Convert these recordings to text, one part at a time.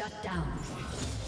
Shut down.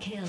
Kill.